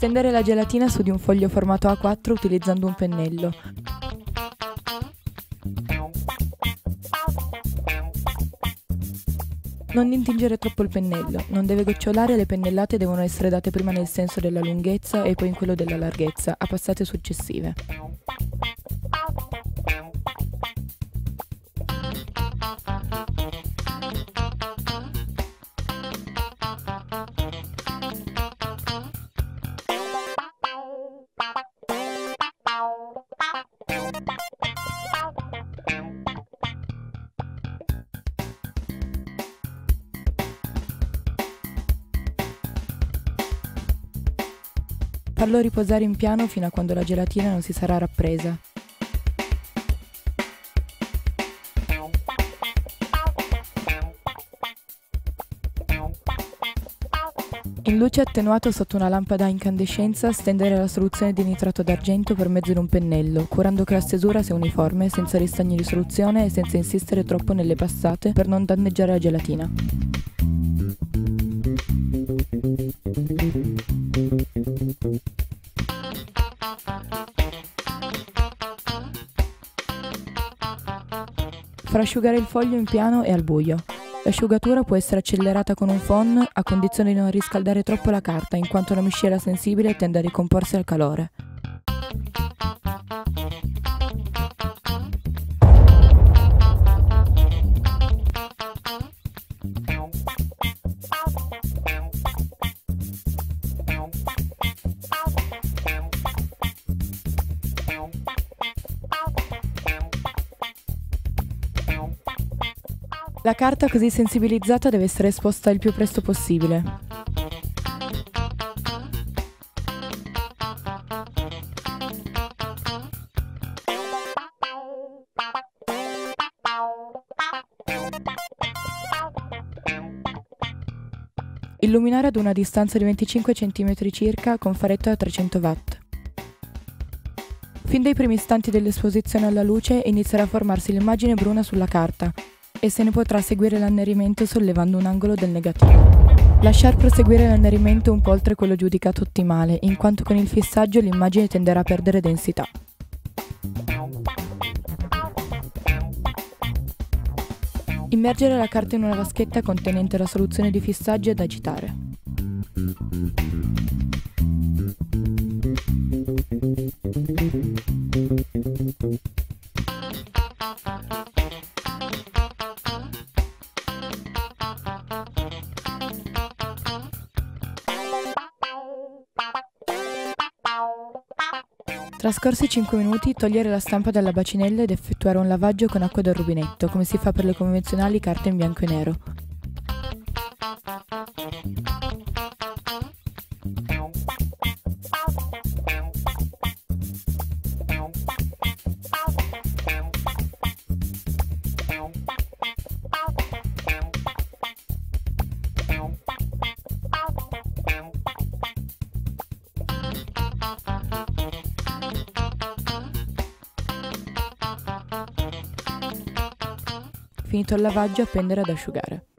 Stendere la gelatina su di un foglio formato A4 utilizzando un pennello. Non intingere troppo il pennello, non deve gocciolare e le pennellate devono essere date prima nel senso della lunghezza e poi in quello della larghezza, a passate successive. Farlo riposare in piano fino a quando la gelatina non si sarà rappresa. In luce attenuata sotto una lampada a incandescenza, stendere la soluzione di nitrato d'argento per mezzo di un pennello, curando che la stesura sia uniforme, senza ristagni di soluzione e senza insistere troppo nelle passate per non danneggiare la gelatina. Far asciugare il foglio in piano e al buio. L'asciugatura può essere accelerata con un phon a condizione di non riscaldare troppo la carta, in quanto la miscela sensibile tende a ricomporsi al calore. La carta così sensibilizzata deve essere esposta il più presto possibile. Illuminare ad una distanza di 25 cm circa con faretto a 300 watt. Fin dai primi istanti dell'esposizione alla luce inizierà a formarsi l'immagine bruna sulla carta, e se ne potrà seguire l'annerimento sollevando un angolo del negativo. Lasciar proseguire l'annerimento un po' oltre quello giudicato ottimale, in quanto con il fissaggio l'immagine tenderà a perdere densità. Immergere la carta in una vaschetta contenente la soluzione di fissaggio ed agitare. Trascorsi 5 minuti, togliere la stampa dalla bacinella ed effettuare un lavaggio con acqua dal rubinetto, come si fa per le convenzionali carte in bianco e nero. Finito il lavaggio appendere ad asciugare.